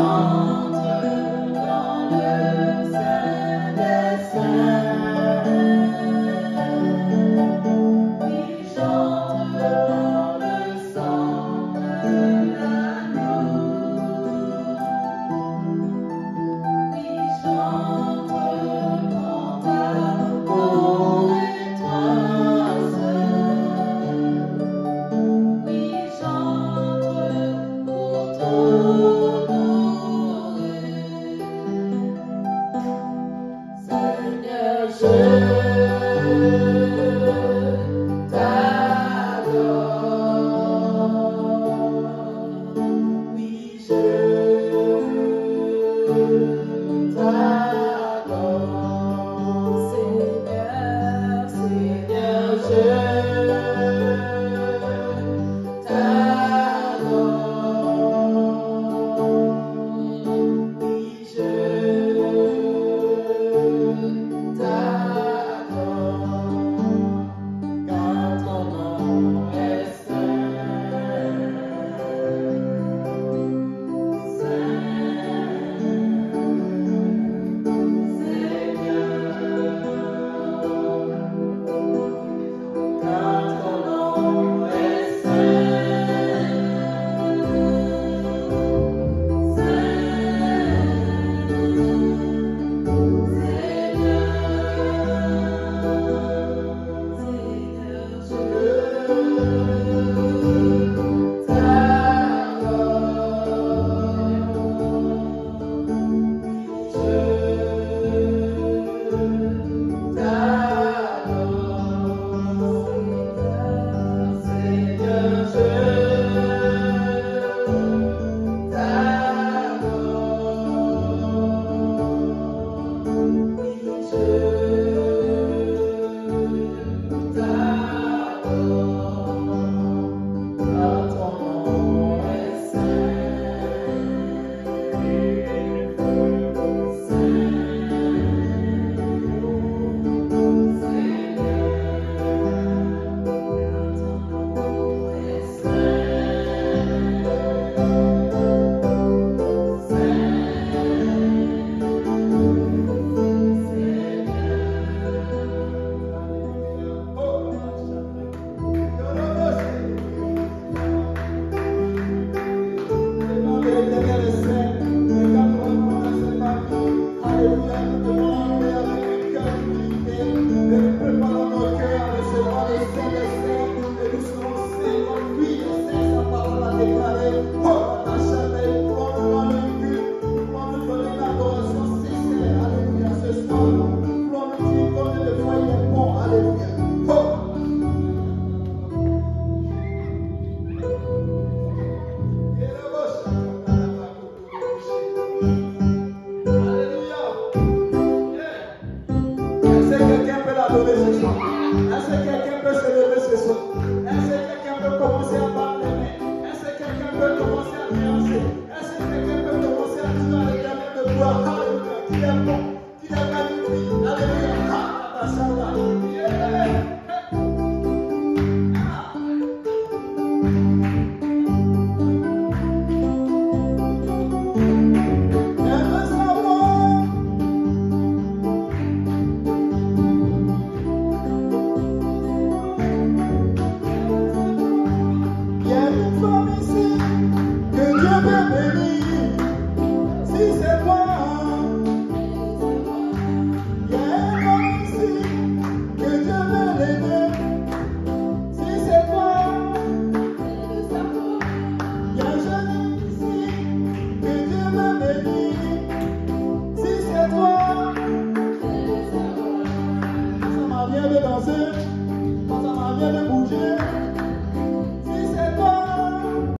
나 Thank you. Est-ce que quelqu'un peut se lever ce soir? Bogiem, Budzie.